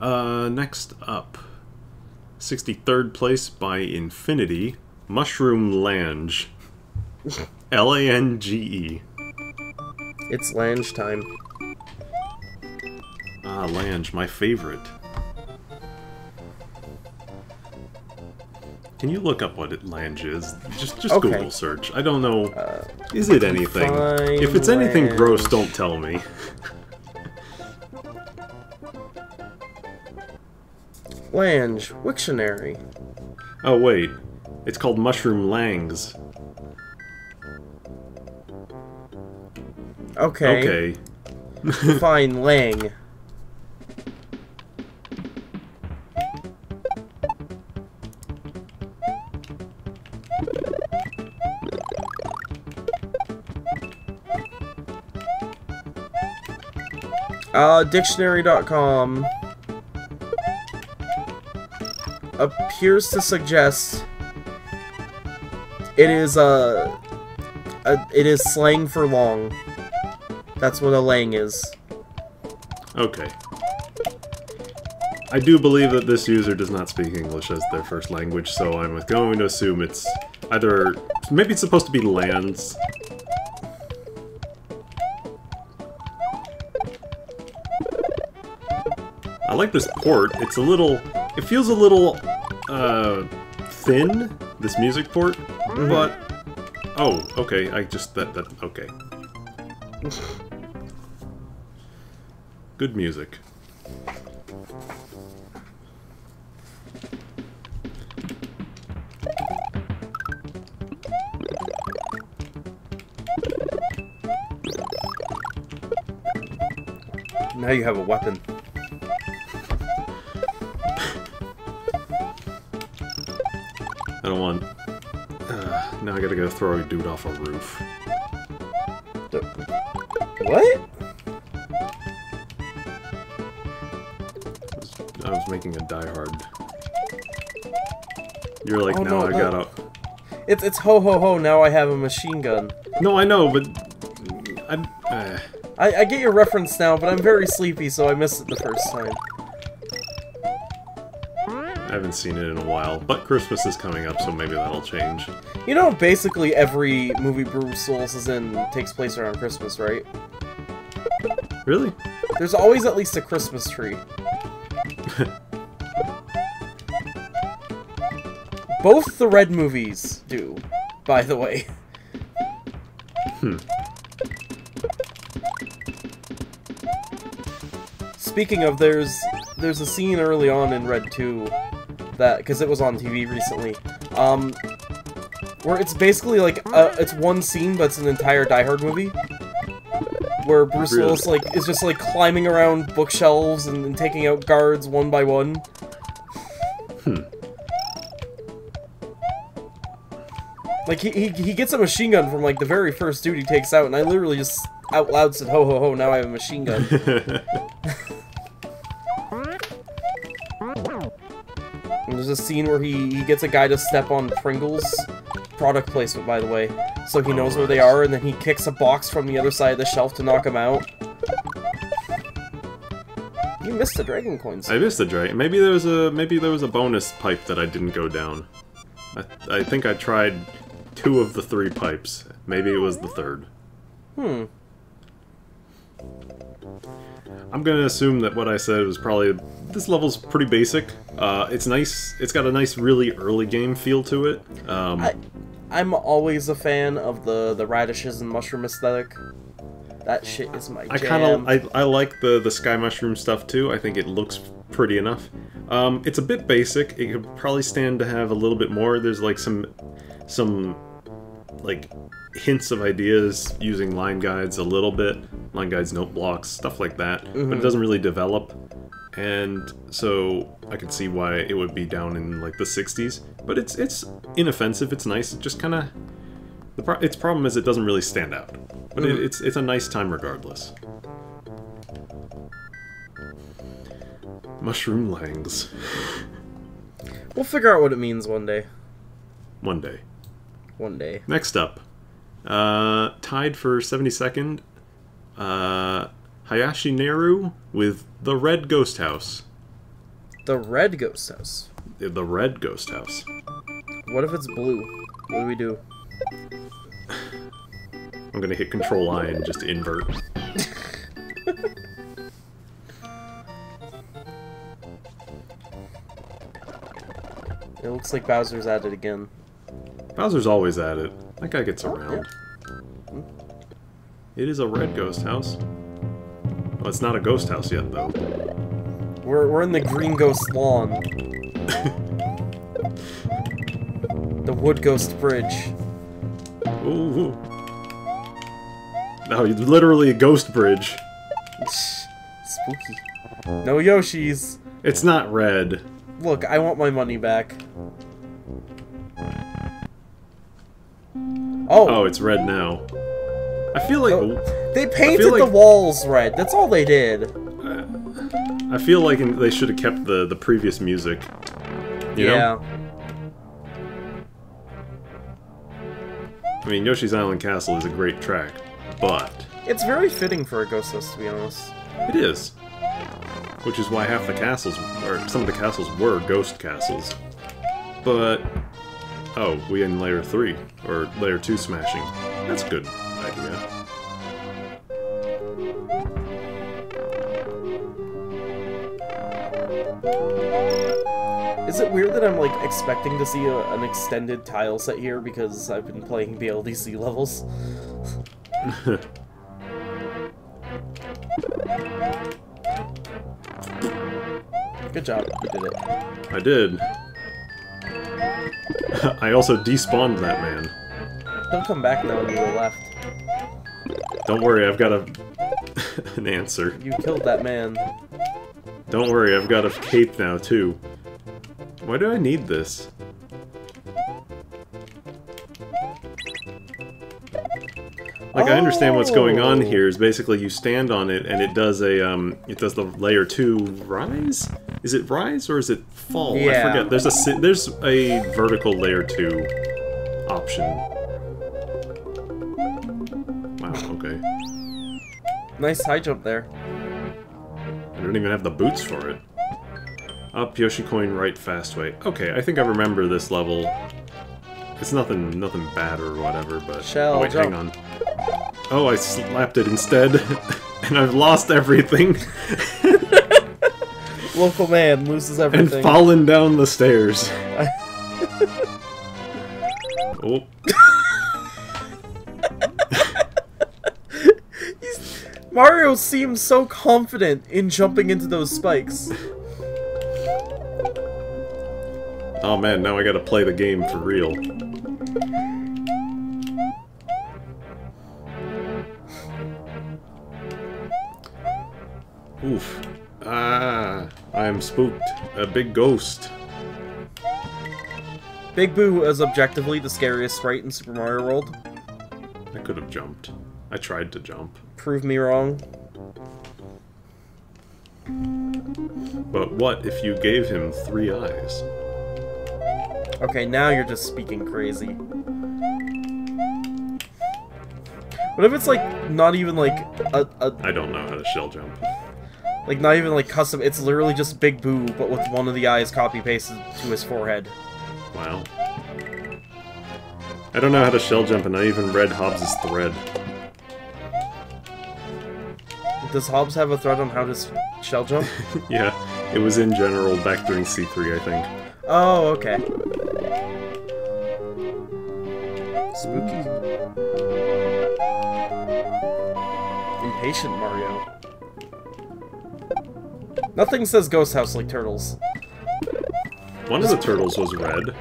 Uh, next up, 63rd place by Infinity, Mushroom Lange. L A N G E. It's Lange time. Ah, Lange, my favorite. Can you look up what it Lange is? Just just Okay. Google search. I don't know. Uh, is it anything? If it's anything Lange. gross, don't tell me. Lange, Wiktionary. Oh wait, it's called Mushroom Langs. Okay. Okay. Fine, Lang. Uh, dictionary.com appears to suggest it is uh, a, it is slang for long. That's what a lang is. Okay. I do believe that this user does not speak English as their first language, so I'm going to assume it's either... Maybe it's supposed to be lands. I like this port. It's a little... It feels a little, uh, thin, this music port, but... Oh, okay, I just... That, that, okay. Good music. Now you have a weapon. Don't want... Uh, now I gotta go throw a dude off a roof. What? I was making a Die Hard. You're like, Oh, no, no, I no. gotta... It's it's ho ho ho. Now I have a machine gun. No, I know, but... I, uh, I, I get your reference now, but I'm very sleepy, so I missed it the first time. I haven't seen it in a while, but Christmas is coming up, so maybe that'll change. You know, basically every movie Bruce Willis is in takes place around Christmas, right? Really? There's always at least a Christmas tree. Both the Red movies do, by the way. Hmm. Speaking of, there's there's a scene early on in Red 2 that because it was on TV recently, um, where it's basically like uh, it's one scene, but it's an entire Die Hard movie. Where Bruce Really? Willis like is just like climbing around bookshelves and, and taking out guards one by one. Hmm. Like he, he he gets a machine gun from like the very first dude he takes out, and I literally just out loud said, "Ho ho ho! Now I have a machine gun." there's a scene where he, he gets a guy to step on Pringles. Product placement, by the way. So he knows where they are, and then he kicks a box from the other side of the shelf to knock him out. You missed the dragon coins. I missed the dragon. Maybe there was a maybe there was a bonus pipe that I didn't go down. I, I think I tried two of the three pipes. Maybe it was the third. Hmm. I'm gonna assume that what I said was probably this level's pretty basic. Uh, it's nice. It's got a nice, really early game feel to it. Um, I, I'm always a fan of the, the radishes and mushroom aesthetic. That shit is my jam. I kind of I, I like the the sky mushroom stuff too. I think it looks pretty enough. Um, it's a bit basic. It could probably stand to have a little bit more. There's like some some like hints of ideas using line guides a little bit, line guides, note blocks, stuff like that. But it Mhm. doesn't really develop, and so I could see why it would be down in like the 60s. But it's it's inoffensive. It's nice. It just kind of the pro- its problem is it doesn't really stand out. But it, Mhm. it's it's a nice time regardless. Mushroom Langs. We'll figure out what it means one day. One day. One day. Next up, uh, tied for 72nd, uh, Hayashi Neru with The Red Ghost House. The red ghost house. The, the red ghost house. What if it's blue? What do we do? I'm gonna hit Control I and just invert. It looks like Bowser's at it again. Bowser's always at it. That guy gets around. It is a red ghost house. Well, it's not a ghost house yet, though. We're, we're in the green ghost lawn. the wood ghost bridge. Ooh. No, it's literally a ghost bridge. Spooky. No Yoshis. It's not red. Look, I want my money back. Oh, Oh, it's red now. I feel like Oh. they painted like- the walls red. That's all they did. I feel like they should have kept the the previous music. You yeah. know? I mean, Yoshi's Island Castle is a great track, but It's very fitting for a ghost house, to be honest. it is. Which is why half the castles, or some of the castles were ghost castles. But oh, we in layer three or layer two smashing. That's good Is it weird that I'm like expecting to see a, an extended tile set here because I've been playing the LDC levels? Good job, you did it. I did. I also despawned that man. He'll come back now and you left. Don't worry, I've got a an answer. You killed that man. Don't worry, I've got a cape now too. Why do I need this? Like I understand what's going on Oh. here is basically you stand on it and it does a um it does the layer 2 rise? Is it rise or is it fall? I forget. There's a there's a vertical layer 2 option. Wow, okay. Nice high jump there. I don't even have the boots for it. Up Yoshi coin right fast way. Okay, I think I remember this level. It's nothing nothing bad or whatever, but Shell oh, wait, hang on. Oh, I slapped it instead, and I've lost everything Local man loses everything. and fallen down the stairs. oh, Mario seems so confident in jumping into those spikes. oh man, now I gotta play the game for real. Oof. Ah, I am spooked. A big ghost. Big Boo is objectively the scariest sprite in Super Mario World. I could have jumped. I tried to jump. Prove me wrong. But what if you gave him three eyes? Okay, now you're just speaking crazy. What if it's like not even like a, a I don't know how to shell jump. like not even like custom? It's literally just Big Boo, but with one of the eyes copy pasted to his forehead. Wow. I don't know how to shell jump, and I even read Hobbs's thread. Does Hobbs have a thread on how to shell jump? yeah, it was in general back during C3, I think. oh, okay. Spooky. Impatient Mario. Nothing says ghost house like turtles. One of the turtles was red.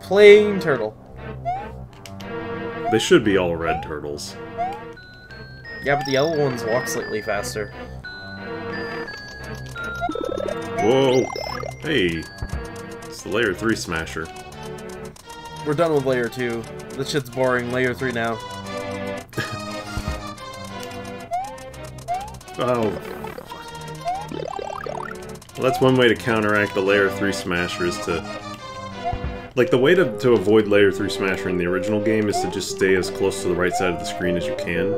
Plain turtle. They should be all red turtles. Yeah, but the yellow ones walk slightly faster. Whoa! Hey! It's the layer 3 smasher. We're done with layer 2. This shit's boring. Layer 3 now. Oh. Well, that's one way to counteract the layer 3 smasher is to... Like, the way to, to avoid layer 3 smasher in the original game is to just stay as close to the right side of the screen as you can.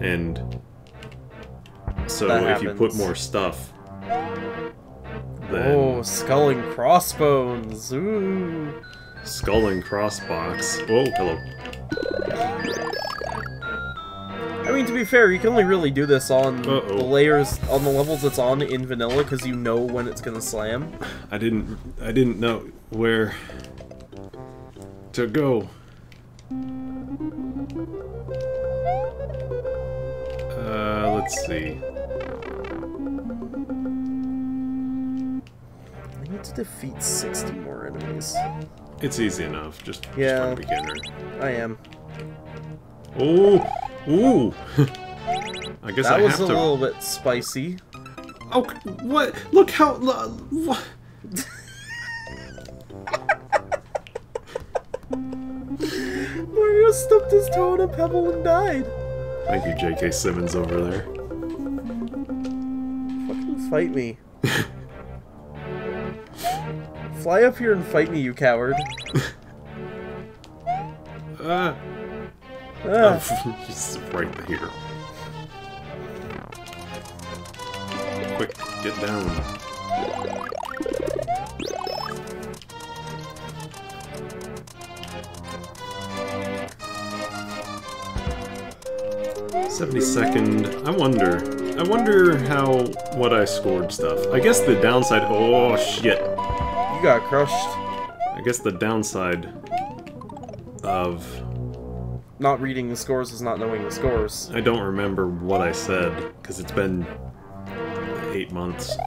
And so That if you put more stuff, then Oh, skull and crossbones. Ooh. skull and crossbox. Oh, hello. I mean, to be fair, you can only really do this on Uh-oh. the layers, on the levels it's on in vanilla, because you know when it's gonna slam. I didn't I didn't know where to go. Uh, let's see. I need to defeat 60 more enemies. It's easy enough. Just, just Yeah. for a beginner. I am. Oh, ooh. I guess That I was a to. little bit spicy. Oh, what? Look how. What? Mario stubbed his toe on a pebble and died. Thank you, J.K. Simmons over there. Fucking fight me. Fly up here and fight me, you coward. Uh, Ah, just right here. Quick, get down. Seventy second. I wonder. I wonder how what I scored stuff. I guess the downside. Oh shit. you got crushed. I guess the downside of Not reading the scores is not knowing the scores. I don't remember what I said because it's been eight months.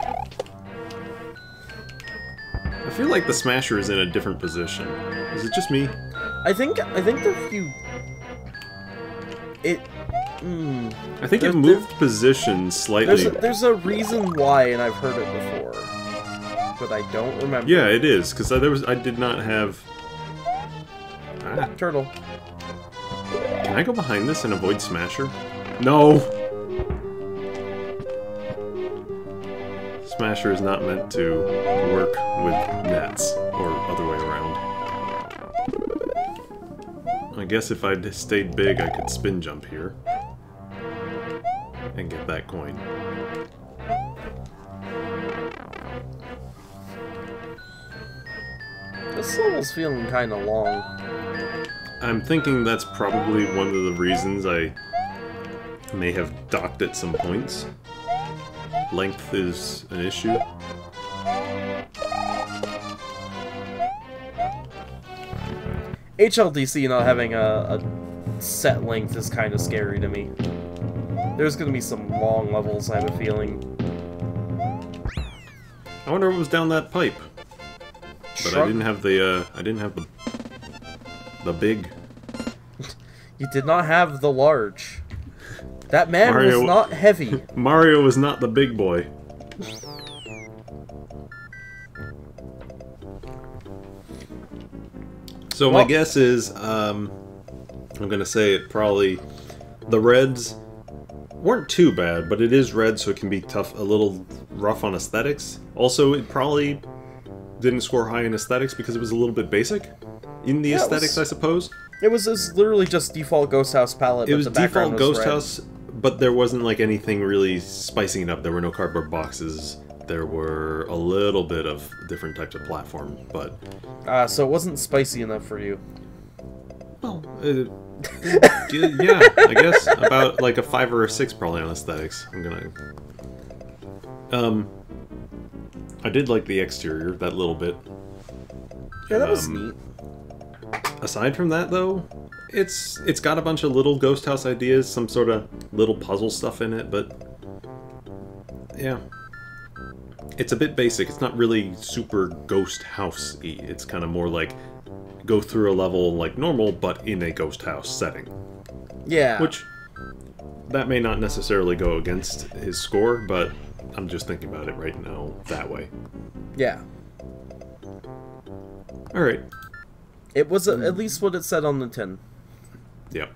I feel like the Smasher is in a different position. Is it just me? I think I think if you it hmm, I think There- it moved position there's slightly. a, there's a reason why, and I've heard it before, but I don't remember. Yeah, it is because there was I did not have. Ah, Turtle. can I go behind this and avoid Smasher? No. Smasher is not meant to work with nets or other way around. I guess if I'd stayed big, I could spin jump here and get that coin. This level's feeling kind of long. I'm thinking that's probably one of the reasons I may have docked at some points. Length is an issue. HLDC not having a, a set length is kind of scary to me. There's gonna be some long levels, I have a feeling. I wonder what was down that pipe. But I didn't have the, uh, I didn't have the, the big. You did not have the large. That man Mario- was not heavy. Mario was not the big boy. So my guess is, um, I'm gonna say it probably, the reds weren't too bad, but it is red, so it can be tough, a little rough on aesthetics. Also, it probably didn't score high in aesthetics because it was a little bit basic in the Yeah, aesthetics, was- I suppose. It was, it was literally just default Ghost House palette. It was default was Ghost red. House, but there wasn't like anything really spicing it up. There were no cardboard boxes. There were a little bit of different types of platform, but Ah, so it wasn't spicy enough for you. well, uh, yeah, I guess about like a five or a six probably on aesthetics. I'm gonna. Um, I did like the exterior that little bit. Yeah, that was Um, neat. Aside from that, though, it's it's got a bunch of little ghost house ideas, some sort of little puzzle stuff in it, but yeah, it's a bit basic. It's not really super ghost house-y. It's kind of more like go through a level like normal, but in a ghost house setting. Yeah. Which that may not necessarily go against his score, but I'm just thinking about it right now that way. Yeah. All right. It was uh at least what it said on the tin. Yep.